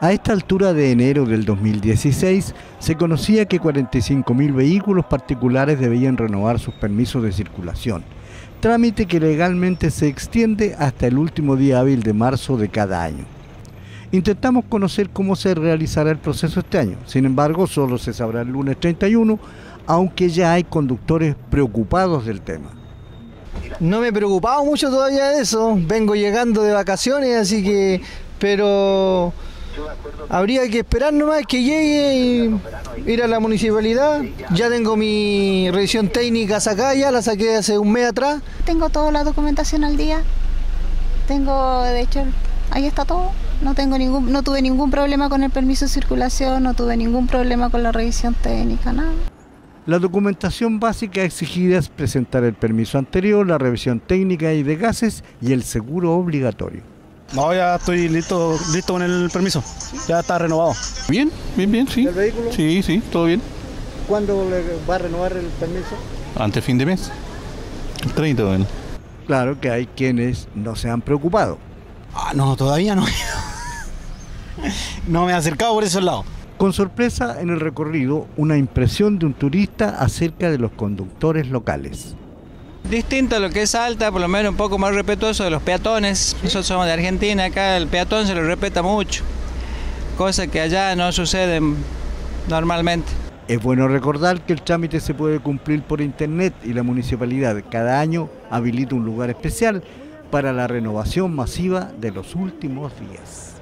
A esta altura de enero del 2016 se conocía que 45.000 vehículos particulares debían renovar sus permisos de circulación, trámite que legalmente se extiende hasta el último día hábil de marzo de cada año. Intentamos conocer cómo se realizará el proceso este año, sin embargo solo se sabrá el lunes 31, aunque ya hay conductores preocupados del tema. No me he preocupado mucho todavía de eso, vengo llegando de vacaciones, así que, pero habría que esperar nomás que llegue y ir a la municipalidad. Ya tengo mi revisión técnica sacada, ya la saqué hace un mes atrás. Tengo toda la documentación al día. Tengo, de hecho, ahí está todo. No tengo ningún, no tuve ningún problema con el permiso de circulación, no tuve ningún problema con la revisión técnica, nada. La documentación básica exigida es presentar el permiso anterior, la revisión técnica y de gases y el seguro obligatorio. No, ya estoy listo, listo con el permiso. Ya está renovado. Bien, bien, bien, sí. ¿El vehículo? Sí, sí, todo bien. ¿Cuándo le va a renovar el permiso? Antes fin de mes. El 30, bueno. Claro que hay quienes no se han preocupado. Ah, no, todavía no. no me he acercado por esos lados. Con sorpresa en el recorrido, una impresión de un turista acerca de los conductores locales. Distinto a lo que es Alta, por lo menos un poco más respetuoso de los peatones. Nosotros somos de Argentina, acá el peatón se lo respeta mucho, cosa que allá no sucede normalmente. Es bueno recordar que el trámite se puede cumplir por internet y la municipalidad cada año habilita un lugar especial para la renovación masiva de los últimos días.